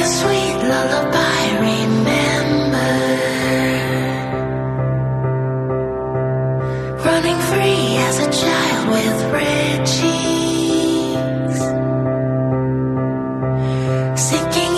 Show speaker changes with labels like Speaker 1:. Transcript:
Speaker 1: a sweet lullaby, remember. Running free as a child with red cheeks Sinking